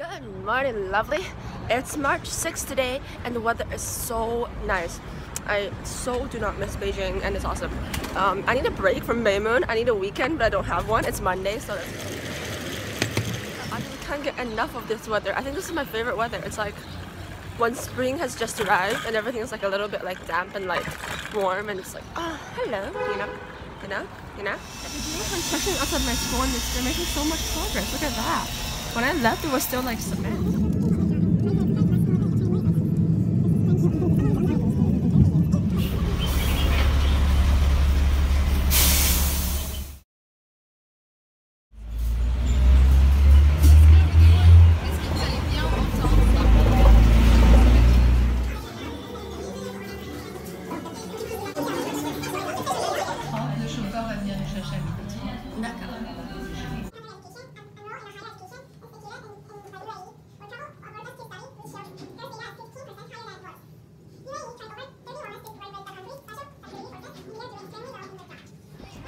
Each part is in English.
Good morning, lovely. It's March 6th today and the weather is so nice. I so do not miss Beijing and it's awesome. Um, I need a break from MUN. I need a weekend but I don't have one. It's Monday so I can't get enough of this weather. I think this is my favorite weather. It's like when spring has just arrived and everything is like a little bit like damp and like warm and it's like, oh, hello, you know, you know, you know. The construction outside my school and they're making so much progress. Look at that. When I left, it was still like cement.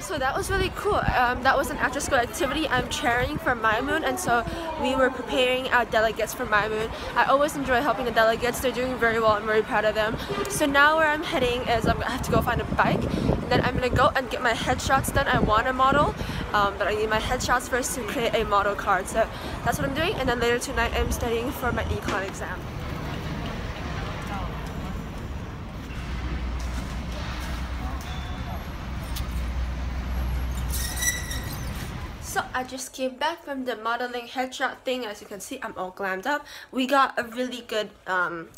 So that was really cool. Um, that was an after school activity. I'm chairing for My MUN and so we were preparing our delegates for My MUN. I always enjoy helping the delegates. They're doing very well. I'm very proud of them. So now where I'm heading is I'm, I have to go find a bike. And then I'm to go and get my headshots done. I want a model, um, but I need my headshots first to create a model card. So that's what I'm doing. And then later tonight I'm studying for my econ exam. So I just came back from the modeling headshot thing. As you can see, I'm all glammed up. We got a really good um,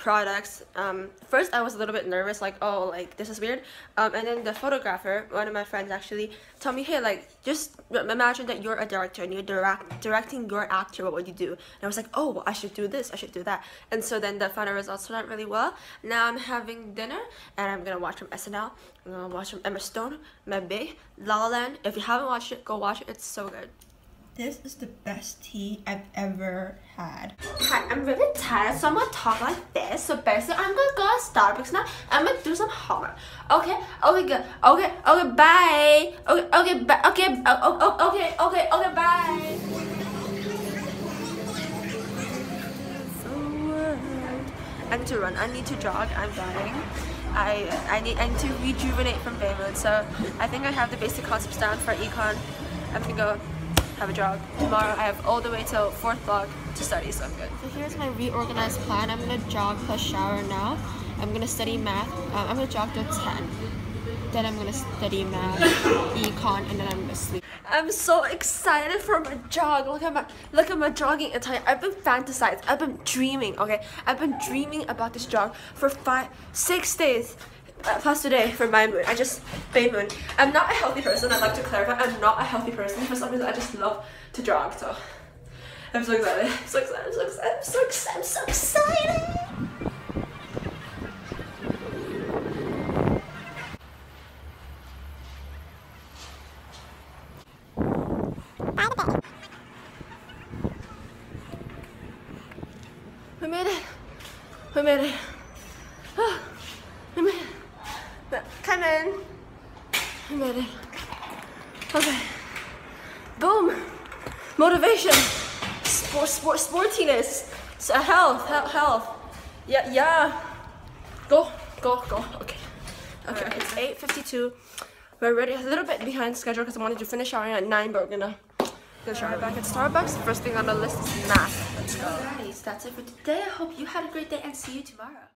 products. Um, first, I was a little bit nervous, like, oh, like, this is weird. Um, and then the photographer, one of my friends actually, told me, hey, like, just imagine that you're a director and you're direct directing your actor, what would you do? And I was like, oh, I should do this, I should do that. And so then the final results turned out really well. Now I'm having dinner, and I'm gonna watch from SNL. I'm gonna watch from Emma Stone, Maybe, La La Land. If you haven't watched it, go watch it. It's so good. This is the best tea I've ever had. Hi, I'm really tired, so I'm gonna talk like this. So basically, I'm gonna go to Starbucks now. I'm gonna do some homework. Okay, okay, good. Okay, okay, bye. Okay, okay, bye. Okay, oh, oh, okay, okay, okay, bye. I need to run. I need to jog. I'm dying. I I need I need to rejuvenate from BeiMUN. So I think I have the basic concepts down for econ. I'm gonna go have a jog. Tomorrow I have all the way till 4th block to study, so I'm good. So here's my reorganized plan. I'm gonna jog plus shower now. I'm gonna study math. Um, I'm gonna jog till 10. Then I'm gonna study math, econ, and then I'm gonna sleep. I'm so excited for my jog. Look at my look at my jogging attire. I've been fantasizing. I've been dreaming. Okay, I've been dreaming about this jog for five, six days uh, plus today for my MUN. I just BeiMUN. I'm not a healthy person. I'd like to clarify. I'm not a healthy person. For some reason, I just love to jog. So I'm so excited. I'm so excited. I'm so excited. I'm so excited. I'm so excited. We made it. We made it. Oh, we made it. Come in. It. Okay. Boom. Motivation. Sport, sport, sportiness. So health, health, health. Yeah, yeah. Go, go, go. Okay. Okay, okay. it's 8.52. We're ready. A little bit behind schedule because I wanted to finish showering at 9, but we're gonna go shower back at Starbucks. First thing on the list is math. Let's go. So that's it for today. I hope you had a great day and see you tomorrow.